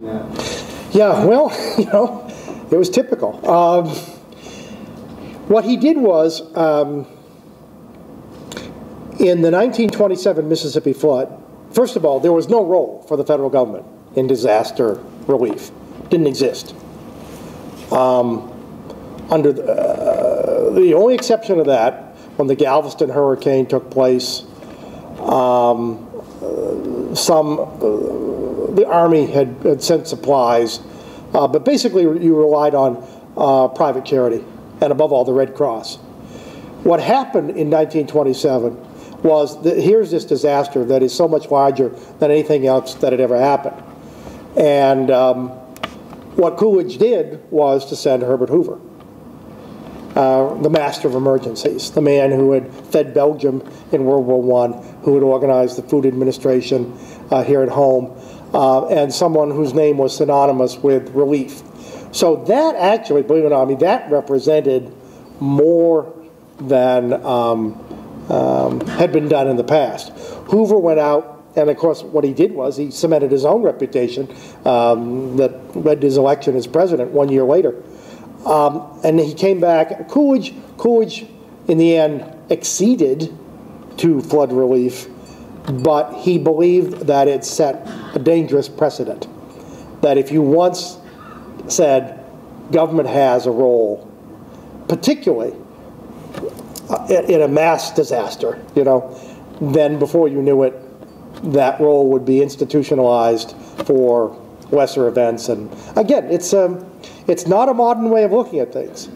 Yeah, well, you know, it was typical. Um, what he did was, um, in the 1927 Mississippi flood, first of all, there was no role for the federal government in disaster relief. Didn't exist. Um, under the, uh, the only exception to that, when the Galveston hurricane took place, um, some the army had, had sent supplies, uh, but basically you relied on uh, private charity and above all the Red Cross. What happened in 1927 was that here's this disaster that is so much larger than anything else that had ever happened. And um, what Coolidge did was to send Herbert Hoover, uh, the master of emergencies, the man who had fed Belgium in World War I, who had organized the food administration uh, here at home, uh, and someone whose name was synonymous with relief. So that actually, believe it or not, I mean, that represented more than um, um, had been done in the past. Hoover went out, and of course, what he did was he cemented his own reputation um, that led to his election as president one year later. Um, and he came back. Coolidge, Coolidge, in the end, acceded to flood relief, but he believed that it set a dangerous precedent. That if you once said government has a role, particularly uh, in a mass disaster, you know, then before you knew it, that role would be institutionalized for lesser events. And again, it's um, it's not a modern way of looking at things,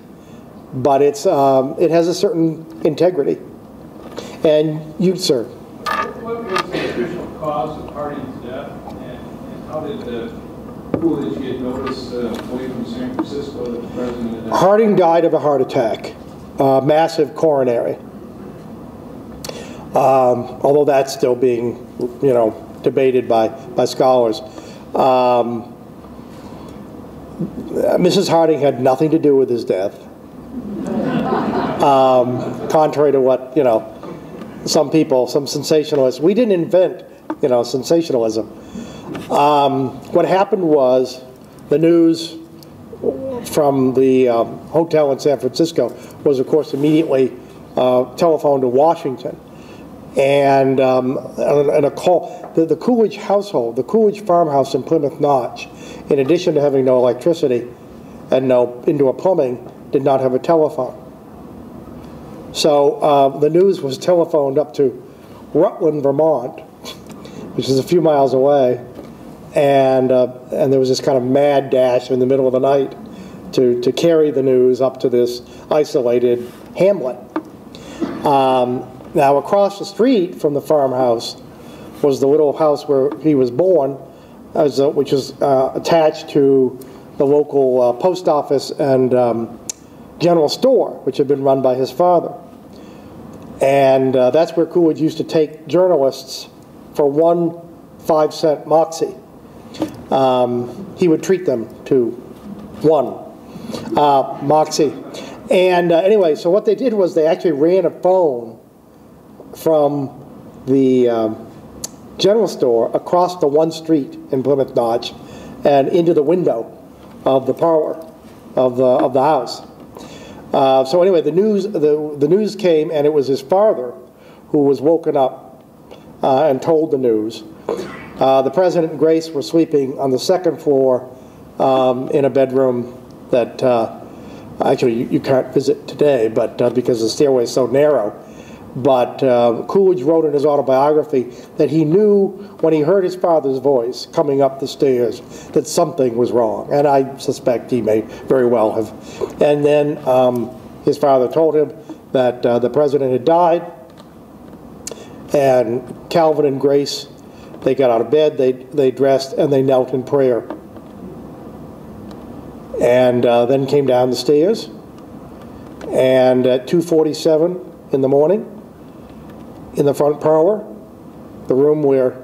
but it's um, it has a certain integrity. And you, sir. What was the official cause of Harding's death, and, and how did the Coolidge get notice uh, away from San Francisco that the president Harding died of a heart attack, uh, massive coronary. Um, although that's still being, you know, debated by, by scholars. Um, Mrs. Harding had nothing to do with his death. Um, contrary to what, you know, some people, some sensationalists, we didn't invent, you know, sensationalism. Um, what happened was the news from the um, hotel in San Francisco was, of course, immediately uh, telephoned to Washington. And, um, and a call, the, the Coolidge household, the Coolidge farmhouse in Plymouth Notch, in addition to having no electricity and no indoor plumbing, did not have a telephone. So uh, the news was telephoned up to Rutland, Vermont, which is a few miles away, and uh, and there was this kind of mad dash in the middle of the night to to carry the news up to this isolated hamlet. Um, now across the street from the farmhouse was the little house where he was born, as a, which was uh, attached to the local uh, post office and um, general store, which had been run by his father. And uh, that's where Coolidge used to take journalists for one five cent moxie. Um, he would treat them to one uh, moxie. And uh, anyway, so what they did was they actually ran a phone from the um, general store across the one street in Plymouth Notch and into the window of the parlor of the, of the house. Uh, so anyway, the news, the, the news came, and it was his father who was woken up uh, and told the news. Uh, the president and Grace were sleeping on the second floor um, in a bedroom that uh, actually you, you, can't visit today, but uh, because the stairway is so narrow. But uh, Coolidge wrote in his autobiography that he knew when he heard his father's voice coming up the stairs that something was wrong. And I suspect he may very well have. And then um, his father told him that uh, the president had died. And Calvin and Grace, they got out of bed, they, they dressed, and they knelt in prayer. And uh, then came down the stairs. And at 2.47 in the morning, in the front parlor, the room where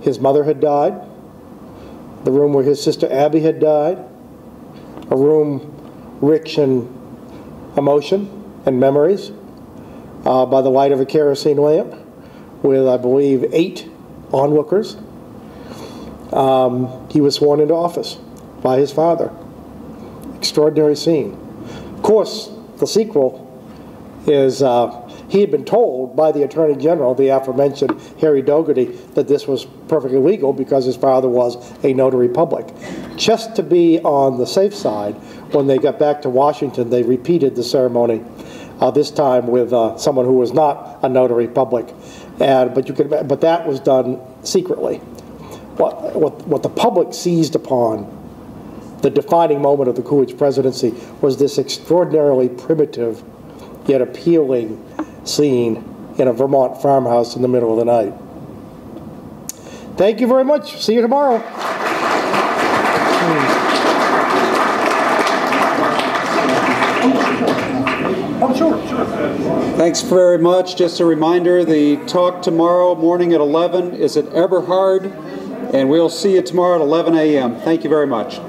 his mother had died, the room where his sister Abby had died, a room rich in emotion and memories, uh, by the light of a kerosene lamp, with, I believe, eight onlookers. um, he was sworn into office by his father. Extraordinary scene. Of course, the sequel is uh, he had been told by the Attorney General, the aforementioned Harry Daugherty, that this was perfectly legal because his father was a notary public. Just to be on the safe side, when they got back to Washington, they repeated the ceremony, uh, this time with uh, someone who was not a notary public. And, but, you could, but that was done secretly. What, what, what the public seized upon the defining moment of the Coolidge presidency was this extraordinarily primitive yet appealing scene in a Vermont farmhouse in the middle of the night. Thank you very much. See you tomorrow. Hmm. Oh, sure, sure. Thanks very much. Just a reminder, the talk tomorrow morning at 11 is at Eberhard, and we'll see you tomorrow at 11 a.m. Thank you very much.